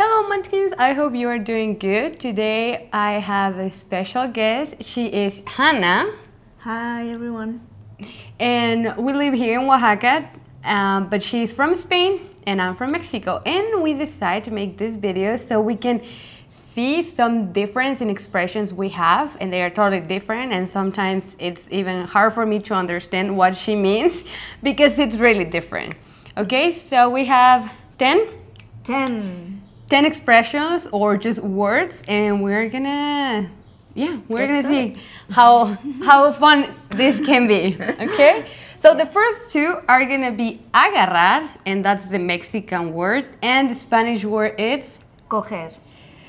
Hello, Munchkins. I hope you are doing good. Today I have a special guest. She is Hannah, Hi everyone. and we live here in Oaxaca, um, but she's from Spain and I'm from Mexico. And we decided to make this video so we can see some difference in expressions we have, and they are totally different. And sometimes it's even hard for me to understand what she means because it's really different. Okay, so we have 10 Ten. 10 expressions or just words and we're gonna yeah we're gonna see how how fun this can be okay so the first two are gonna be agarrar and that's the mexican word and the spanish word is Coger.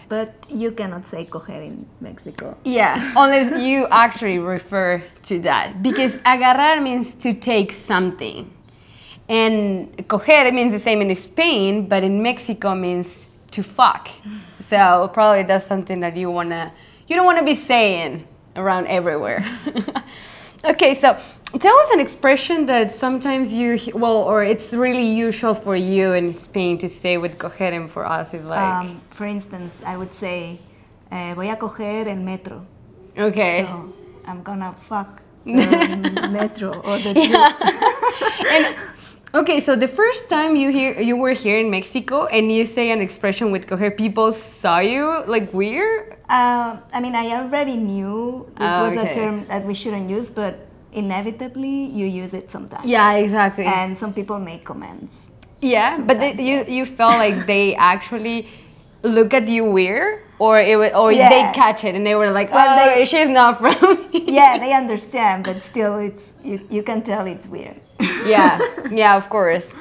But you cannot say coger in Mexico. yeah unless you actually refer to that because agarrar means to take something and coger means the same in spain but in mexico means to fuck so probably that's something that you wanna you don't want to be saying around everywhere okay so tell us an expression that sometimes you well or it's really usual for you in spain to say with coger and for us is like Um, for instance, I would say, eh, voy a coger el metro. okay So I'm gonna fuck the metro or the tube. okay, so the first time you hear you were here in Mexico and you say an expression with coger, people saw you like weird. Uh, I mean, I already knew this Oh, was okay. a term that we shouldn't use, but inevitably you use it sometimes. Yeah, exactly. And some people make comments. yeah, but they, sometimes, you you felt like they actually look at you weird, or it was, or Yeah. they catch it and they were like, Well, oh, they- she's not from. Yeah, they understand, but still, it's you, you can tell it's weird. Yeah, yeah, of course.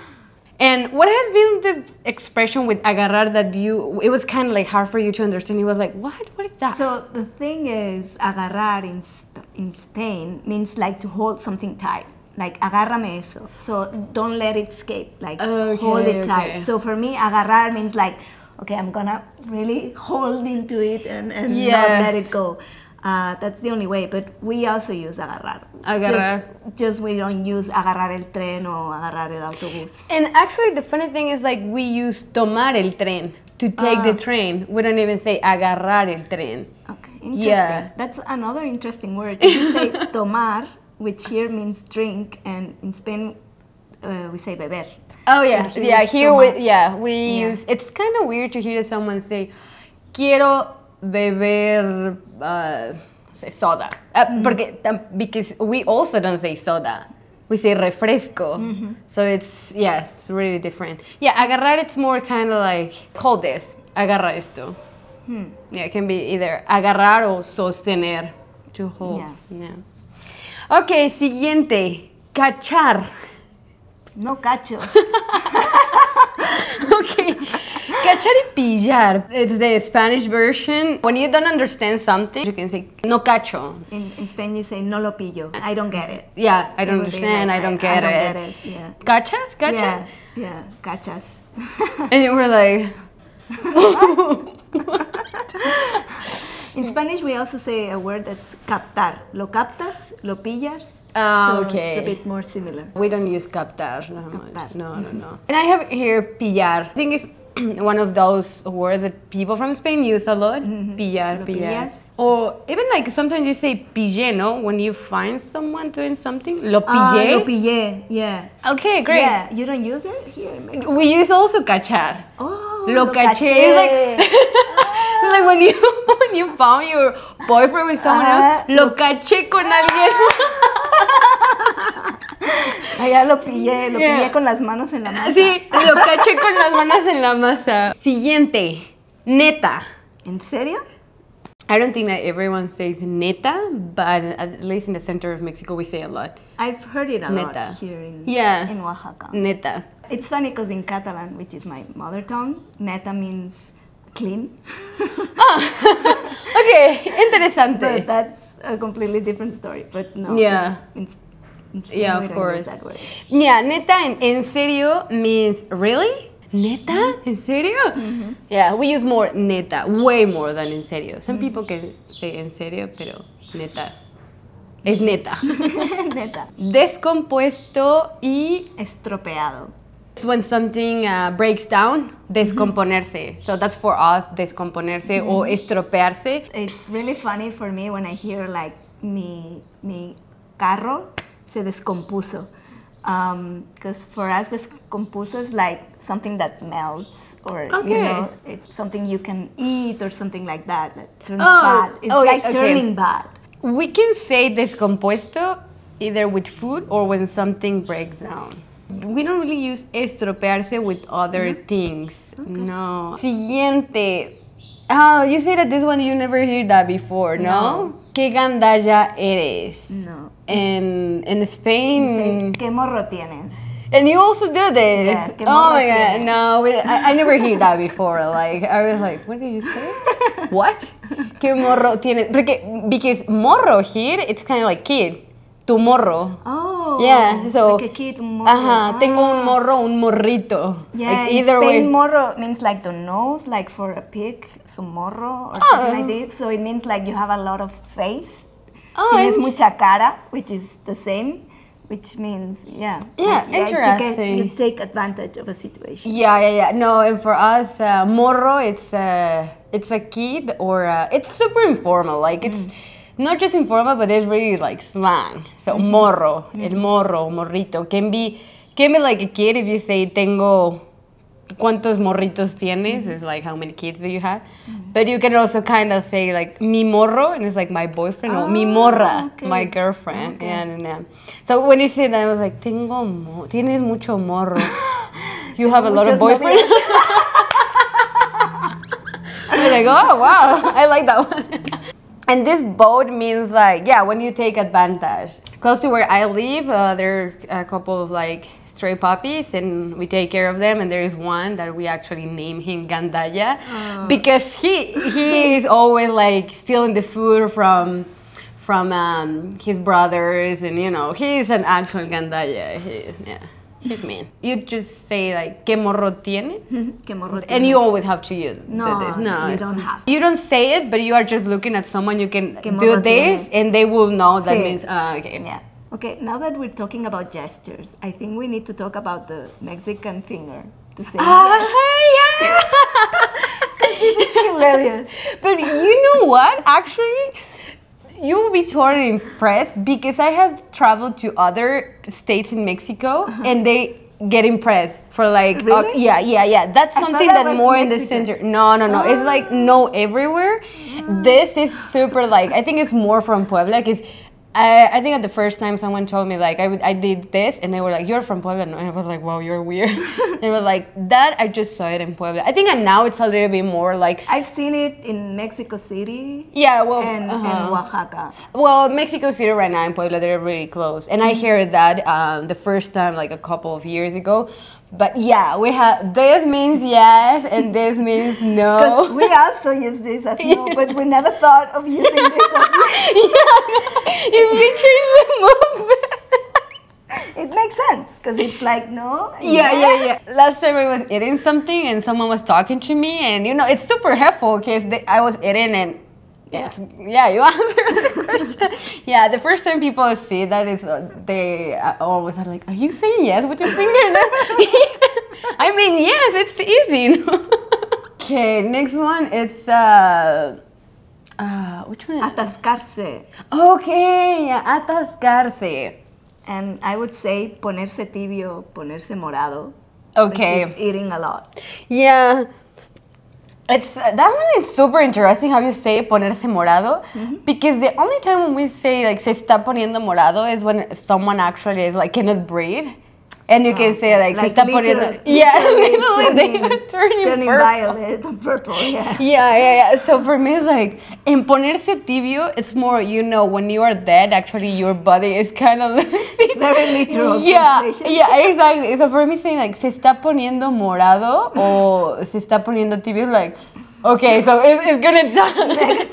And what has been the expression with agarrar that you? It was kind of like hard for you to understand. It was like, what? What is that? So the thing is, agarrar in, Sp- in Spain means like to hold something tight. Like agárrame eso. So don't let it escape. Like hold it tight. okay. So for me, agarrar means like, okay, I'm gonna really hold into it and, and Yeah. not let it go. Uh, that's the only way. But we also use agarrar. Agarrar. Just, just we don't use agarrar el tren or agarrar el autobús. And actually, the funny thing is, like, we use tomar el tren to take the Ah. train. We don't even say agarrar el tren. Okay, interesting. Yeah. That's another interesting word. You say tomar, which here means drink, and in Spain uh, we say beber. Oh yeah, here yeah. Here tomar. we yeah we Yeah. use. It's kind of weird to hear someone say, "Quiero beber uh, say soda," uh, porque because we also don't say soda. We say refresco. So it's yeah, it's really different. Yeah, agarrar it's more kind of like hold this, agarra esto. Hmm. Yeah, it can be either agarrar o sostener to hold. Yeah. Yeah. Okay, siguiente, cachar. No cacho. okay. Cachar y pillar. It's the Spanish version. When you don't understand something, you can say no cacho. In, in Spain you say no lo pillo. I don't get it. Yeah, I don't It understand. like, I don't get I it. don't get it. Yeah. Cachas? Cacha? Yeah. Yeah. Cachas. And you were like, in Spanish we also say a word that's captar. Lo captas, lo pillas. Ah, so okay. It's a bit more similar. we don't use captar much. Captar. No, no, no. And I have here pillar. I think it's one of those words that people from Spain use a lot. Pillar, Lo pillar. pillas. Or even like sometimes you say pillé, no? When you find someone doing something. Lo Ah, pillé. lo pillé. Yeah. okay, great. Yeah. You don't use it here in Mexico. We use also cachar. Oh, Lo caché. It's like, like when you when you found your boyfriend with someone Ah, else, lo caché con alguien. Lo pillé, lo Yeah. pillé con las manos en la masa. sí, lo caché con las manos en la masa. Siguiente, neta. ¿En serio? I don't think that everyone says neta, but at least in the center of Mexico we say a lot. I've heard it a Neta. lot here in, Yeah. in Oaxaca. Neta. It's funny because in Catalan, which is my mother tongue, neta means clean. Okay, interesante. but that's a completely different story. But no, Yeah. it's, it's, Yeah, of course. use that word. Yeah, neta en, en serio means really? Neta? Mm-hmm. En serio? Mm-hmm. Yeah, we use more neta, way more than en serio. Some mm-hmm. people can say en serio, pero neta. Es neta. neta. Descompuesto y Estropeado. It's when something uh, breaks down, descomponerse. So that's for us, descomponerse o estropearse. It's really funny for me when I hear like mi, mi carro se descompuso. Um, because for us, descompuso is like something that melts or, you know, it's something you can eat or something like that that turns Oh, bad. It's oh, like okay. turning bad. We can say descompuesto either with food or when something breaks down. We don't really use estropearse with other things. No. Siguiente. Oh, you say that this one you never heard that before, no? No. ¿Qué gandalla eres? No. In in Spain. ¿Qué morro tienes? And you also did it. Yeah, oh my god, no, we, I, I never heard that before. Like I was like, what did you say? what? ¿Qué morro tienes? Porque because morro here, it's kind of like kid. Tu morro. Oh. Yeah, so Like a kid, morro. Ajá, tengo un Ah. morro, un morrito. Yeah, like in either Spain, way. morro means like the nose, like for a pig, su morro or Oh. something like this. So it means like you have a lot of face. Oh, Tienes mucha cara, which is the same, which means yeah. Yeah, like, to get- interesting. you take advantage of a situation. Yeah, yeah, yeah. No, and for us, uh, morro, it's uh, it's a kid or uh, it's super informal. Like it's Mm. not just informal, but it's really like slang. So Mm-hmm. morro, el morro, morrito can be can be like a kid if you say tengo. ¿Cuántos morritos tienes? Mm-hmm. Is like how many kids do you have? But you can also kind of say like mi morro, and it's like my boyfriend, or mi Ah, morra, okay. my girlfriend. Okay. And, so when you say that, I was like, tengo, mo- tienes mucho morro. You have a lot of boyfriends. novios. You're like, oh wow, I like that one. And this boat means like, yeah, when you take advantage. Close to where I live, uh, there are a couple of like stray puppies, and we take care of them. And there is one that we actually name him Gandalla because he he is always like stealing the food from from um, his brothers, and you know he's an actual Gandalla. He, yeah, he's mean. You just say like, ¿Qué morro tienes? ¿Qué morro And you always have to use No, this. No, you don't have You don't say it, but you are just looking at someone. You can do this, tienes. and they will know that Sí. means uh, okay. Yeah. Okay, now that we're talking about gestures, I think we need to talk about the Mexican finger to say Ah, yes. yeah. It's hilarious. but you know what? Actually, you will be totally impressed because I have traveled to other states in Mexico, and they get impressed for like uh, Uh-huh. Yeah yeah yeah. That's something that more in the center no no no. It's like no everywhere. This is super like i think it's more from puebla because I, I think at the first time someone told me like I, would, I did this and they were like you're from Puebla and I was like wow you're weird they were like that I just saw it in Puebla I think and now it's a little bit more like I've seen it in Mexico City yeah well and, uh-huh. and Oaxaca. Well, Mexico City right now and Puebla, they're really close. And I heard that um, the first time, like a couple of years ago. But yeah, we have this means yes and this means Because no. we also use this as no, but we never thought of using this as if we change the movement. It makes sense because it's like no. and Yeah, yeah, yeah. Last time I was eating something and someone was talking to me, and you know, it's super helpful because I was eating and. Yeah, it's- yeah, you answered the question. yeah, the first time people see that is uh, they uh, always are like, "Are you saying yes with your finger?" I mean, yes, it's easy. okay, next one. It's uh, uh, which one? Atascarse. okay, yeah, atascarse. And I would say ponerse tibio, ponerse morado. Okay. Which is eating a lot. Yeah. It's that one is super interesting how you say ponerse morado mm-hmm. because the only time when we say like se está poniendo morado is when someone actually is like cannot breathe. And you can say like, se está poniendo yeah, literally turning, they turning, turning purple. violet or purple. Yeah. Yeah, yeah, yeah. So for me, it's like en ponerse tibio. It's more, you know, when you are dead, actually your body is kind of It's very literal. Yeah, yeah, exactly. So for me, saying like se está poniendo morado o se está poniendo tibio, like, okay, so it, it's gonna die.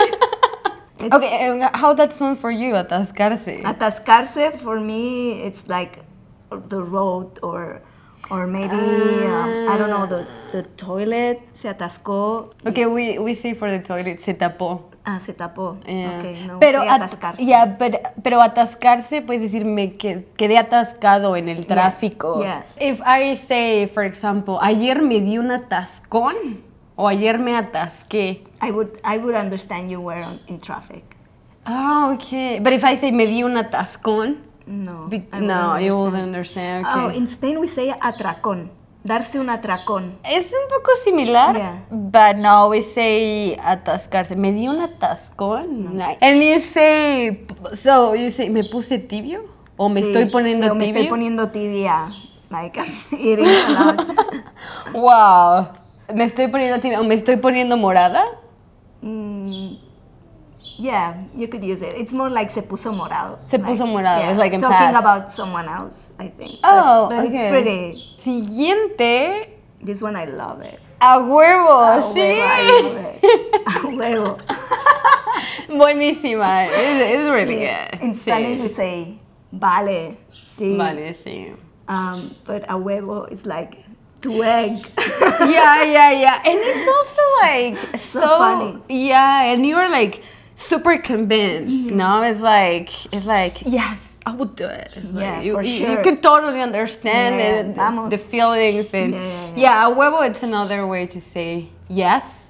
okay, and how that sound for you, atascarse? Atascarse for me, it's like the road or Or maybe, um, I don't know, the, the toilet se atascó. Okay, we, we say for the toilet, se tapó. Ah, se tapó. Yeah. Okay, no, pero, at- atascarse. yeah, pero, pero atascarse, puedes decir, me que- quedé atascado en el tráfico. yeah. If I say, for example, ayer me di un atascón, o ayer me atasqué. I would, I would understand you were on, in traffic. Ah, okay. But if I say me di un atascón, No. be- no, you wouldn't understand. Oh, in Spain we say atracón. Darse un atracón. Es un poco similar, Yeah. but no, we say atascarse. Me di un atascón. And you say, so you say, ¿me puse tibio? ¿O me Sí, estoy poniendo sí, o me tibio? estoy poniendo tibia. Like. Wow. ¿Me estoy poniendo tibio? ¿O me estoy poniendo morada? Mm, yeah, you could use it. It's more like se puso morado. Se puso morado, it's like in talking past. about someone else, I think. Oh, but, but okay. it's pretty. Siguiente. This one I love it. A huevo, A sí. huevo, I love it. A huevo. Buenísima. It's, it's really good. In Spanish Sí. we say vale. Sí. Vale, sí. Um, but a huevo is like to egg. yeah, yeah, yeah. And it's also like so, funny. Yeah, and you're like super convinced. No, it's like it's like yes, I would do it. It's like, Yeah, you, for you- You sure. could totally understand Yeah, it, the feelings and Yeah, yeah, yeah, yeah. a huevo. It's another way to say yes.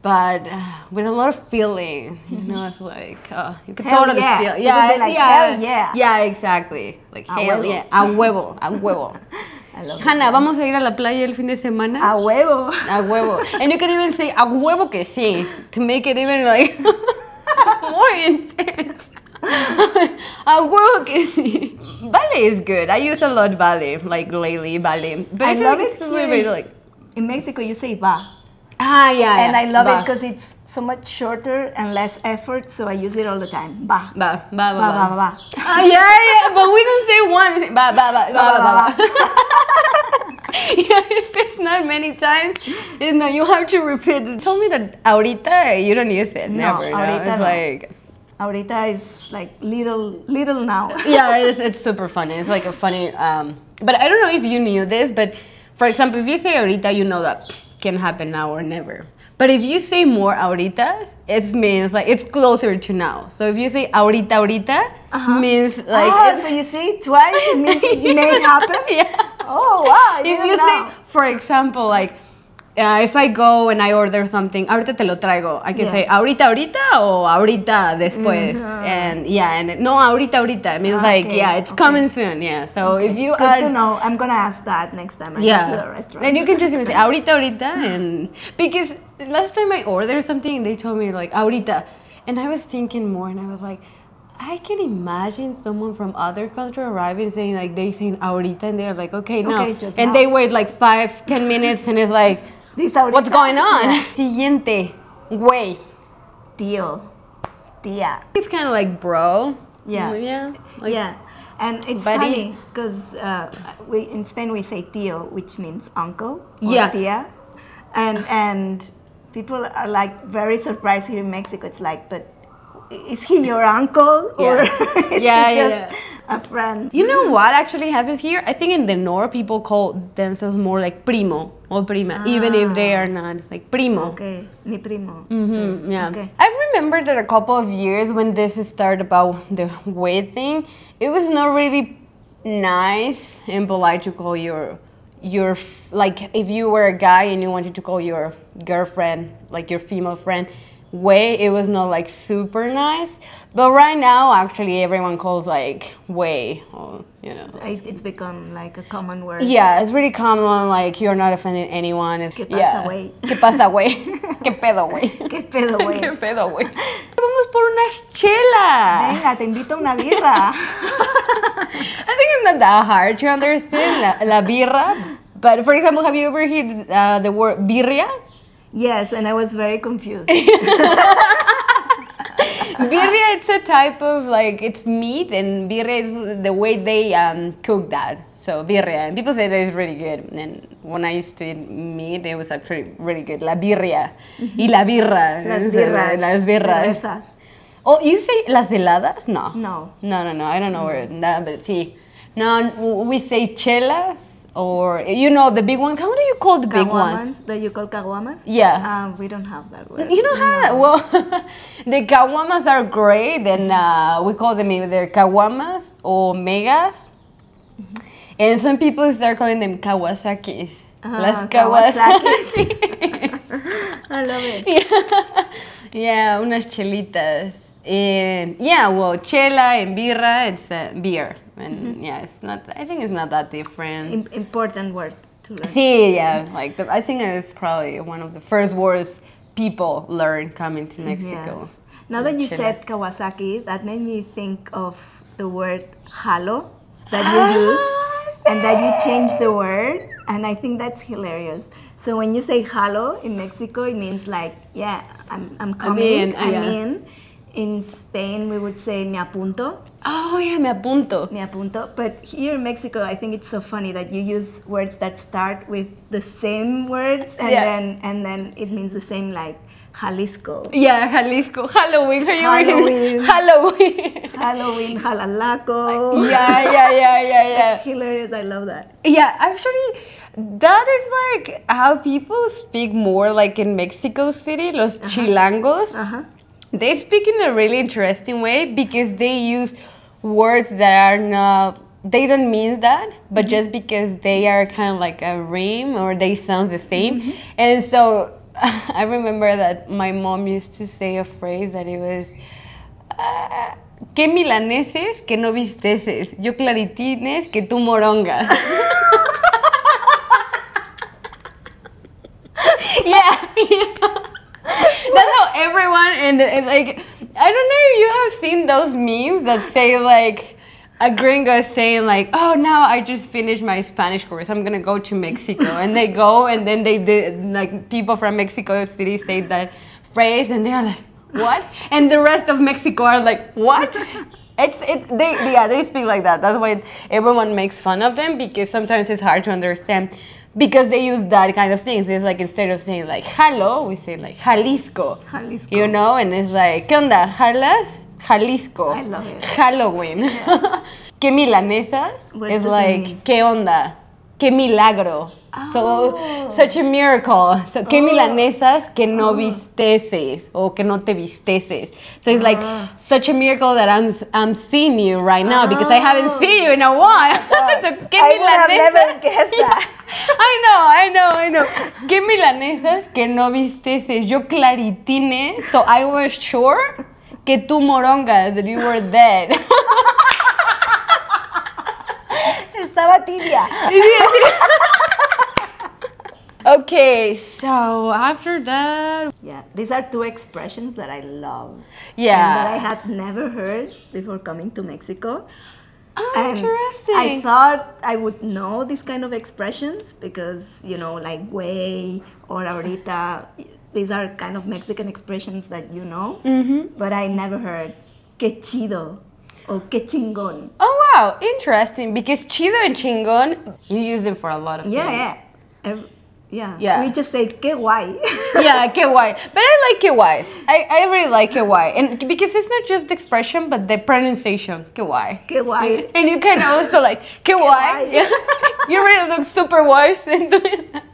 But uh, with a lot of feeling, you know, it's like uh, you could Hell totally yeah. feel, yeah, like, yeah, yeah. yeah, exactly, like A hell huevo. yeah, a huevo, a huevo. Hanna, vamos a ir a la playa el fin de semana. A huevo. A huevo. And you can even say a huevo que sí to make it even like more intense. a huevo que sí. Vale is good. I use a lot vale, like lately, vale. But I feel love like it it's in- like. In Mexico you say va. Ah, yeah. And yeah. I love Va. it because it's so much shorter and less effort, so I use it all the time. Va, va, va, Va, va, va. va, va. Ah, yeah, yeah, but we don't say one. We say ba, ba, ba, ba, ba, ba, ba. yeah, if it's not many times, it's no, you have to repeat. They told me that ahorita you don't use it. No, Never. No, ahorita It's no. like Ahorita is like little, little now. yeah, it's, it's super funny. It's like a funny. Um, but I don't know if you knew this, but for example, if you say ahorita, you know that can happen now or never. But if you say more ahorita, it means like it's closer to now. So if you say ahorita, ahorita uh-huh. means like oh, so you see it twice, it means it may happen? yeah. Oh, wow. If you say, for example, like. Uh, if I go and I order something, ahorita te lo traigo. I can Yeah. say ahorita, ahorita or ahorita después. Mhm. And yeah, and no, ahorita, ahorita. It means like, Okay, yeah, it's okay. coming soon. Yeah. So if you Good add, to know. I'm gonna ask that next time I go to the restaurant. and you can just even say ahorita, ahorita, and because last time I ordered something, they told me like ahorita, and I was thinking more, and I was like. I can imagine someone from other country arriving saying like they saying ahorita and they're like okay now Okay, just and now. they wait like five ten minutes and it's like This ahorita. what's going on siguiente güey Tío. Tía. it's kind of like bro Yeah. yeah like, yeah. And it's buddy. funny because uh, we in Spain we say tío, which means uncle. Or Yeah. Tía. And and people are like very surprised here in Mexico. It's like, but is he your uncle or Yeah. is Yeah, he yeah, just a friend? You know what actually happens here? I think in the north people call themselves more like primo or prima, even if they are not. It's like primo. Okay, mi primo. Mhm, Sí, yeah. okay. I remember that a couple of years when this started about the weight thing, it was not really nice and polite to call your your like if you were a guy and you wanted to call your girlfriend like your female friend güey it was not like super nice but right now actually everyone calls like güey or you know It's become like a common word. yeah, it's really common. Like you're not offending anyone. It's, ¿Qué pasa, yeah. güey? ¿Qué pasa, güey? ¿Qué pedo, güey? ¿Qué pedo, güey? ¿Qué pedo, güey? Vamos por unas chelas. Venga, te invito a una birra. I think it's not that hard to understand la, la birra. But for example, have you ever heard uh, the word birria? Yes, and I was very confused. birria, it's a type of like it's meat, and birria is the way they um, cook that. So birria, and people say that it's really good. And when I used to eat meat, it was actually really good. La birria y la birra. Las birras. Las birras. Oh, you say las heladas? No. No. No, no, no. I don't know where that, but see. No, we say chelas or you know the big ones. How do you call the big ones? That you call caguamas? Yeah. Um, we don't have that word. You don't have that. Well, the caguamas are great, and uh, we call them either caguamas or megas. And some people start calling them Kawasakis. Ah, Las Kawasakis. Kawasaki. I love it. yeah, unas chelitas. And yeah, well, chela and birra, it's uh, beer. And yeah, it's not, I think it's not that different. Im- important word to learn. Sí, yeah, like the, I think it's probably one of the first words people learn coming to Mexico. Yes. Now that you Chela. said Kawasaki, that made me think of the word jalo that Ah, you use and that you change the word. And I think that's hilarious. So when you say jalo in Mexico, it means like, yeah, I'm, I'm coming, in, I'm yeah. in. In Spain, we would say me apunto, Oh, yeah, me apunto. me apunto. But here in Mexico, I think it's so funny that you use words that start with the same words and Yeah. then and then it means the same like Jalisco. Yeah, Jalisco, Halloween. Halloween. Halloween. Halloween, halalaco. yeah, yeah, yeah, yeah, yeah. It's hilarious. I love that. Yeah, actually, that is like how people speak more like in Mexico City, los chilangos. Uh huh. They speak in a really interesting way because they use words that are not, they don't mean that, but just because they are kind of like a rhyme or they sound the same. And so I remember that my mom used to say a phrase that it was, ah, que milaneses que no visteces, yo claritines que tú moronga. yeah, yeah. That's how everyone and, and like I don't know if you have seen those memes that say like a gringo is saying like, "Oh, now I just finished my Spanish course. I'm gonna go to Mexico," and they go and then they did like people from Mexico City say that phrase and they're like, "What?" And the rest of Mexico are like, "What?" It's it they yeah they speak like that. That's why everyone makes fun of them because sometimes it's hard to understand because they use that kind of things. It's like instead of saying like hello, we say like Jalisco. Jalisco. You know, and it's like, ¿qué onda? ¿Jalas? Jalisco. I love it. Halloween. ¿Qué milanesas? What It's like, mean? ¿qué onda? ¿Qué milagro? So, Oh. such a miracle. So, ¿qué Oh. milanesas que no visteces o que no te visteces? So, it's like Ah. such a miracle that I'm, I'm seeing you right now because I haven't Oh. seen you in a while. so, ¿qué I would have never guessed that. I know, I know, I know. ¿Qué milanesas que no visteces? Yo claritine, so I was sure que tú moronga, that you were dead. Estaba tibia. okay, so after that, Yeah, these are two expressions that I love. And that I had never heard before coming to Mexico. Oh, And interesting. I thought I would know these kind of expressions because, you know, like güey or ahorita, these are kind of Mexican expressions that you know. Mm-hmm. But I never heard que chido or que chingón. Oh wow, interesting. Because chido and chingon, you use them for a lot of Yeah, things. yeah. Yeah. Yeah. We just say que guay. yeah, que guay. But I like que guay. I, I really like que guay. And because it's not just the expression, but the pronunciation. Que guay. And you can also like guay. Yeah. you really look super wise in doing that.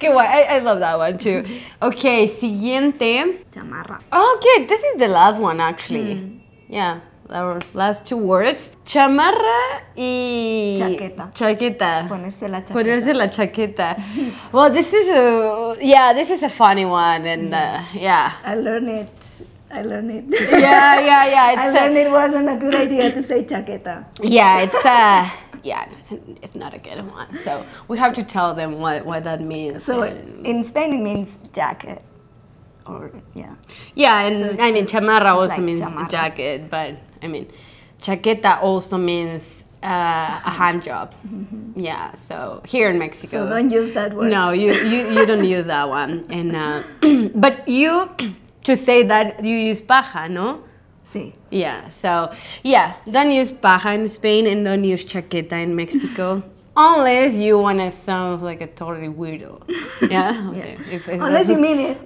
que guay. I, I love that one too. Okay, siguiente. Chamarra. Okay, this is the last one actually. Hmm. Yeah, our last two words. Chamarra y Chaqueta. Chaqueta. Ponerse la chaqueta. Ponerse la chaqueta. well, this is a yeah, this is a funny one, and uh, yeah, I learned it. I learned it. yeah, yeah, yeah. I learned a, it wasn't a good idea to say chaqueta. yeah, it's uh, yeah, it's, it's not a good one. So we have to tell them what what that means. So in Spain it means jacket. Or yeah. yeah, and so I mean chamarra also like means chamarra. jacket, but I mean chaqueta also means uh, a hand job. Yeah, so here in Mexico. Mm-hmm. So don't use that word. No, you, you, you don't use that one. And uh, but you to say that you use paja, no? Sí. Yeah. So yeah, don't use paja in Spain and don't use chaqueta in Mexico. Unless you wanna sound like a totally weirdo. Yeah. Okay. If- if Unless you mean it.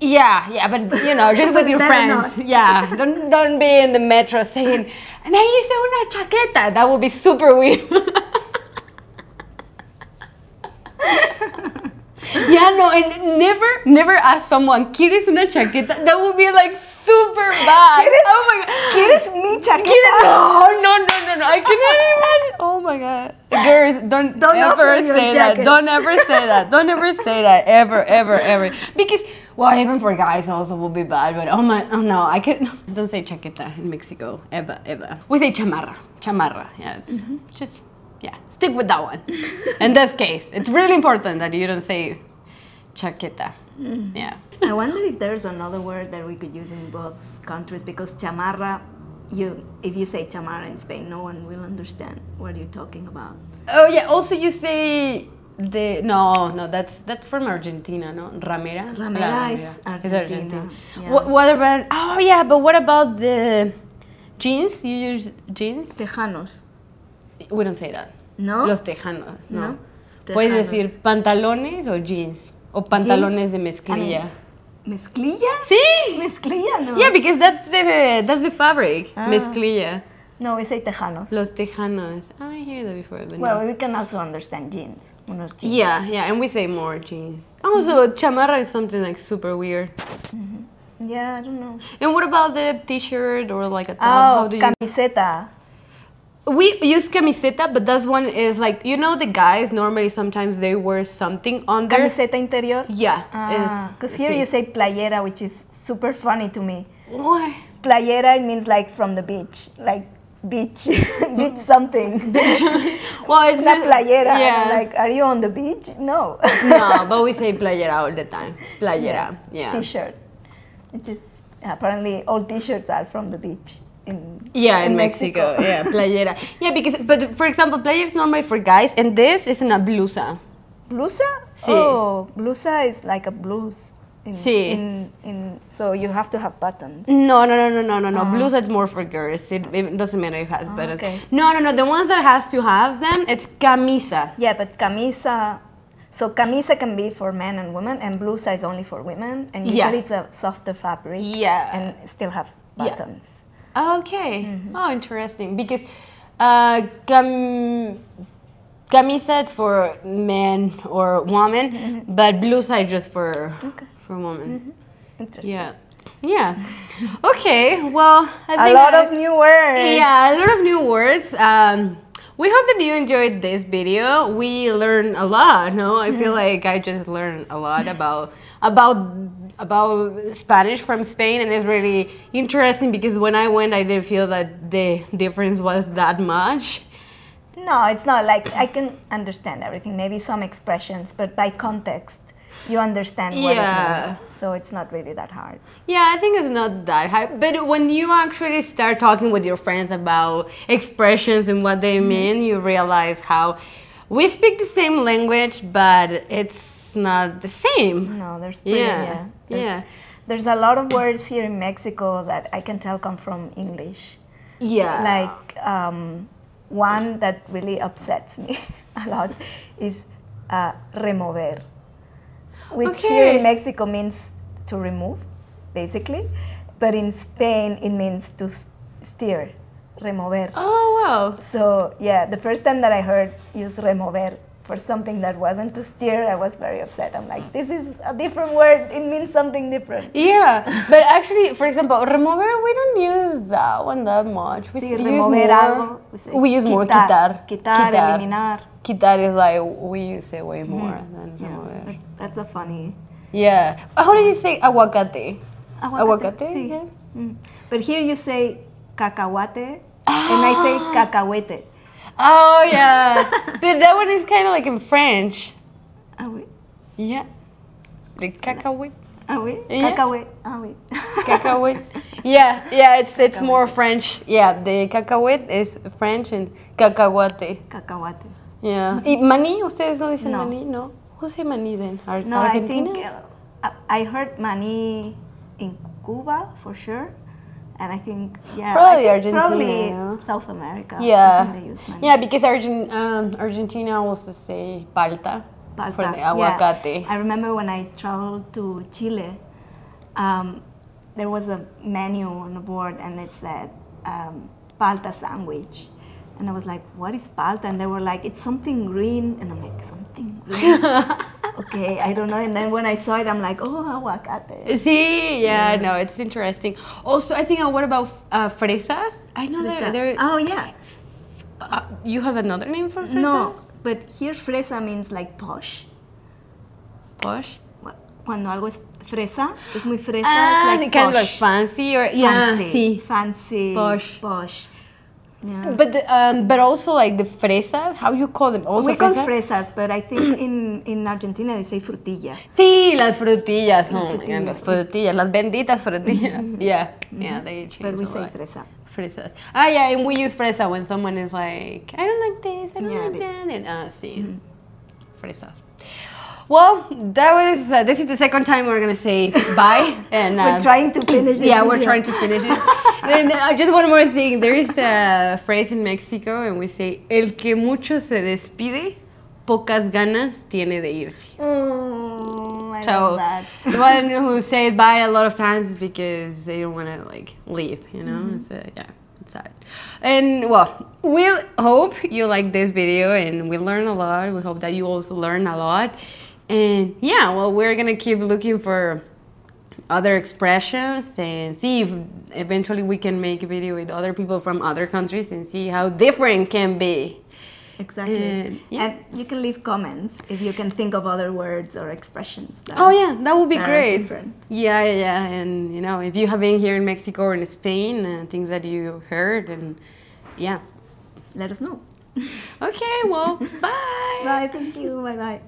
Yeah, yeah, but you know, just with your friends. Not. Yeah, don't don't be in the metro saying, "Me hice una chaqueta." That would be super weird. yeah, no, and never, never ask someone, ¿quieres una chaqueta? That would be like super bad. Oh my god. ¿Quieres mi chaqueta? No, no, no, no, no. I cannot imagine. Oh my god. Girls, don't, don't ever say that. Don't ever say that. Don't ever say that. Ever, ever, ever. Because well, even for guys also will be bad. But oh my, oh no, I can Don't say chaqueta in Mexico. Ever, ever. We say chamarra. Chamarra. Yeah, it's Mm-hmm. just, yeah. Stick with that one. in this case, it's really important that you don't say chaqueta. Mm. Yeah. I wonder if there's another word that we could use in both countries because chamarra, you if you say chamarra in Spain, no one will understand what you're talking about. Oh yeah. Also, you say the no, no. That's that's from Argentina, no? Campera. Campera is Is Argentina, yeah. What, what about? Oh yeah, but what about the jeans? You use jeans? Tejanos, We don't say that. ¿no? Los tejanos, no. No. Puedes decir pantalones o jeans o pantalones Jeans, de I mezclilla. mean, ¿Mezclilla? sí. Mezclilla, no. Yeah, because that's the that's the fabric. Ah. Mezclilla. No, we say tejanos. Los tejanos. I hear that before. But no. Well, we can also understand jeans. Unos jeans. Yeah, yeah, and we say more jeans. Oh, so chamarra is something like super weird. Yeah, I don't know. And what about the t-shirt or like a top? How Oh, do you? camiseta. we use camiseta, but that one is like you know the guys normally sometimes they wear something under. Camiseta interior. Yeah. Ah, because is- here sí. you say playera, which is super funny to me. Why? Playera it means like from the beach, like beach, beach something. Well, it's just- playera. Yeah. Like, are you on the beach? No. no, but we say playera all the time. Playera. Yeah. T-shirt. It is apparently all T-shirts are from the beach in Yeah, in, Mexico. Yeah, playera. Yeah, because but for example, playera is normally for guys, and this is una blusa. Blusa? Sí. Oh, blusa is like a blues. In, Sí. In, in, so you have to have buttons. No, no, no, no, no, no, no. Blusa is more for girls. It, it doesn't matter if it has buttons. okay. No, no, no. The ones that has to have them, it's camisa. Yeah, but camisa. So camisa can be for men and women, and blusa is only for women. And Yeah. usually it's a softer fabric. Yeah. And still have Yeah. buttons. Okay. Mm-hmm. Oh, interesting. Because uh, cam- camisa is for men or woman, but blusa is just for Mm-hmm. Okay. For women. Interesting. Yeah. Yeah. Okay. Well, I A lot I- of new words. Yeah, a lot of new words. Um, we hope that you enjoyed this video. We learned a lot. No, I feel like I just learned a lot about about about Spanish from Spain, and it's really interesting because when I went, I didn't feel that the difference was that much. No, it's not like I can understand everything. Maybe some expressions, but by context, you understand what Yeah. it means. So it's not really that hard. Yeah, I think it's not that hard. But when you actually start talking with your friends about expressions and what they mean, you realize how we speak the same language, but it's not the same. No, there's pretty, Yeah, yeah. There's, yeah. There's a lot of words here in Mexico that I can tell come from English. Yeah. Like um, one that really upsets me a lot is uh, remover, which here in Mexico means to remove, basically, but in Spain it means to steer, remover. Oh wow. So yeah, the first time that I heard use remover for something that wasn't to steer, I was very upset. I'm like, this is a different word. It means something different. Yeah, but actually, for example, remover, we don't use that one that much. We Sí, use remover more, algo. we say we use more quitar. Quitar, eliminar. Quitar is like we use it way more Mm-hmm. than Yeah, remover. that's a funny. Yeah. How do you say aguacate? Aguacate, sí. yeah. Mm. But here you say cacahuate, and I say Ah. cacahuete. Oh yeah, but that one is kind of like in French. Ah oui, Yeah. The cacahuete. ah oui, Yeah. cacahuete, ah oui. Cacahuete. yeah, yeah, it's it's more French. Yeah, the cacahuete is French and cacahuate. cacahuate. Yeah. ¿Y maní? ¿Ustedes no dicen No. maní? No. Who say maní then? Ar- No, I think uh, I heard mani in Cuba for sure, and I think yeah, Probably think Argentina, probably yeah. South America. Yeah. they use. Yeah, because Argent, um, Argentina also say palta, for Palta, the yeah. I remember when I traveled to Chile, um, there was a menu on the board and it said um, palta sandwich. And I was like, what is palta? And they were like, it's something green. And I'm like, something green? okay, I don't know. And then when I saw it, I'm like, oh, aguacate. See, yeah, no, it's interesting. Also, I think, uh, what about uh, fresas? I know Fresa. that there. Oh, yeah. Uh, you have another name for fresas? No, but here fresa means like posh. Posh? Cu- Cuando algo es fresa, es muy fresa, Ah, it's like kind of like fancy or yeah, fancy, fancy, Posh. posh. Yeah. But the, um, but also like the fresas, how you call them? Also we call fresas? fresas, but I think in, in Argentina they say frutilla. Sí, las frutillas. Oh my god, frutillas. las frutillas, las benditas frutillas. yeah, yeah, they change But we a say lot. fresa. Fresas. Ah, yeah, and we use fresa when someone is like, I don't like this, I don't Yeah, like that. And, uh, sí, fresas. Well, that was, uh, this is the second time we're gonna say bye. And We're uh, trying to finish this Yeah, we're trying to finish it. and uh, just one more thing. There is a phrase in Mexico, and we say, El que mucho se despide, pocas ganas tiene de irse. Oh, I So the one who said bye a lot of times is because they don't want to like leave, you know. Mm-hmm. It's, uh, yeah, it's sad. And well, we hope you like this video and we learn a lot. We hope that you also learn a lot. And yeah, well, we're gonna keep looking for other expressions and see if eventually we can make a video with other people from other countries and see how different can be. Exactly. And, yeah. And you can leave comments if you can think of other words or expressions. That Oh yeah, that would be great. different. Yeah, yeah, yeah, and you know, if you have been here in Mexico or in Spain, uh, things that you heard, and yeah. Let us know. Okay, well, bye. Bye. Thank you. Bye bye.